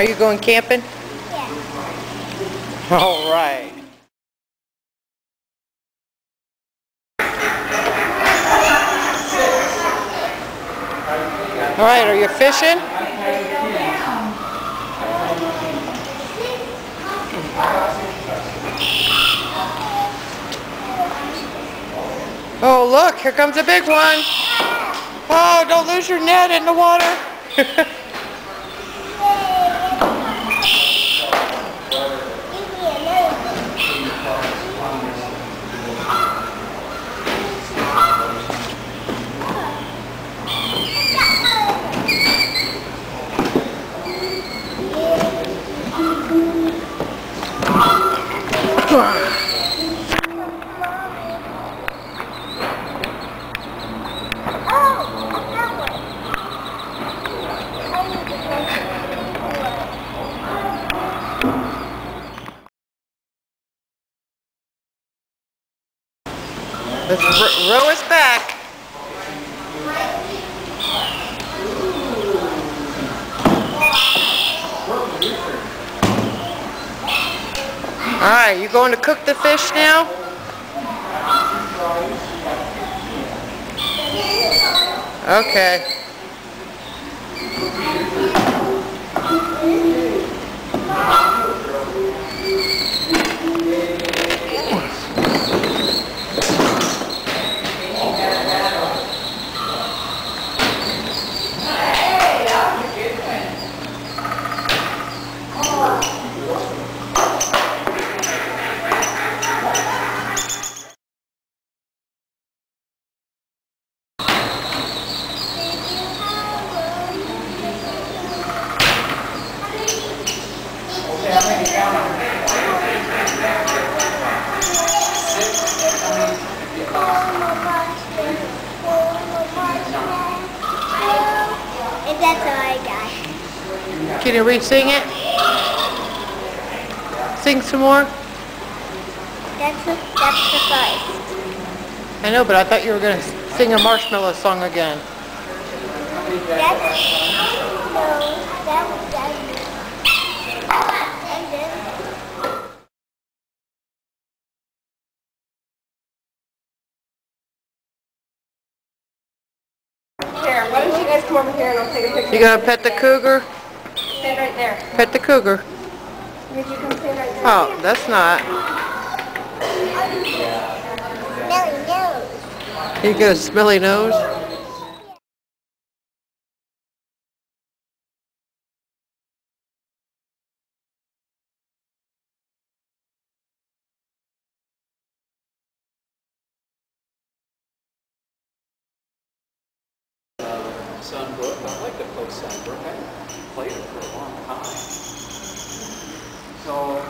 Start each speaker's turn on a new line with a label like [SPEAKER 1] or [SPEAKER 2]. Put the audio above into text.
[SPEAKER 1] Are you going camping?
[SPEAKER 2] Yeah.
[SPEAKER 1] All right. All right, are you fishing? Oh, look, here comes a big one. Oh, don't lose your net in the water. Let's row us back. All right, you going to cook the fish now? Okay.
[SPEAKER 2] If that's all I got.
[SPEAKER 1] Can you re-sing it? Sing some more?
[SPEAKER 2] That's the, that's the first.
[SPEAKER 1] I know, but I thought you were going to sing a marshmallow song again.
[SPEAKER 2] That's, no, that was that. And
[SPEAKER 3] come over here and I'll take a picture.
[SPEAKER 1] You gonna pet the cougar?
[SPEAKER 3] Stand right there.
[SPEAKER 1] Pet the cougar.
[SPEAKER 3] Would you come stand right there?
[SPEAKER 1] Oh, that's not.
[SPEAKER 2] Nelly knows.
[SPEAKER 1] You got a smelly nose?
[SPEAKER 4] Sunbrook. I'd like to play Sunbrook. I haven't played it for a long time. So,